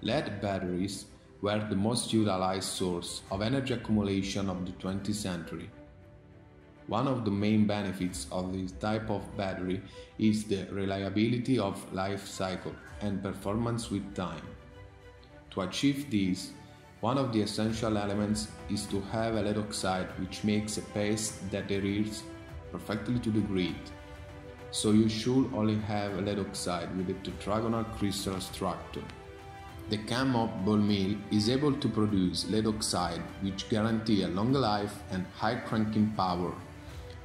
Lead batteries were the most utilized source of energy accumulation of the 20th century. One of the main benefits of this type of battery is the reliability of life cycle and performance with time. To achieve this, one of the essential elements is to have a lead oxide which makes a paste that adheres perfectly to the grid. So you should only have a lead oxide with a tetragonal crystal structure. The CAM MOP ball mill is able to produce lead oxide which guarantee a long life and high cranking power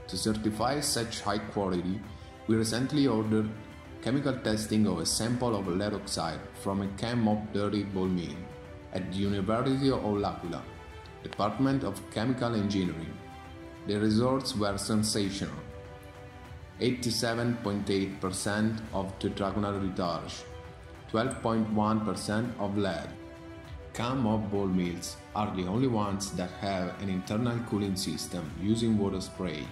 to certify such high quality, we recently ordered chemical testing of a sample of lead oxide from a CAMMOB 30 ball mill at the University of L'Aquila, Department of Chemical Engineering. The results were sensational. 87.8% of tetragonal litharge, 12.1% of lead. CAM MOP ball mills are the only ones that have an internal cooling system using water spray.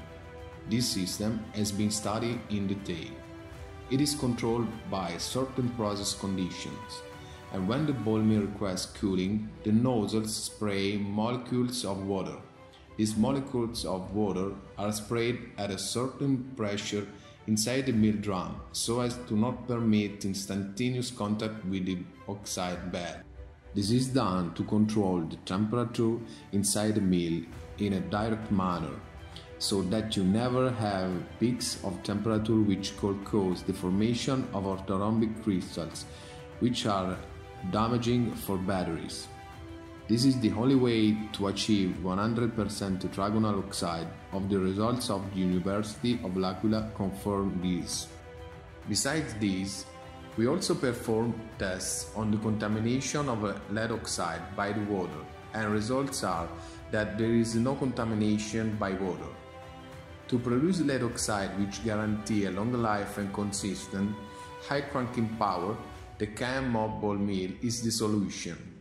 This system has been studied in detail. It is controlled by certain process conditions, and when the ball mill requests cooling, the nozzles spray molecules of water. These molecules of water are sprayed at a certain pressure inside the mill drum so as to not permit instantaneous contact with the oxide bed. This is done to control the temperature inside the mill in a direct manner so that you never have peaks of temperature which could cause the formation of orthorhombic crystals, which are damaging for batteries. This is the only way to achieve 100% tetragonal oxide of the results of the University of L'Aquila confirm this. Besides this, we also perform tests on the contamination of lead oxide by the water and results are that there is no contamination by water. To produce lead oxide which guarantee a long life and consistent high cranking power, the CAM MOP ball mill is the solution.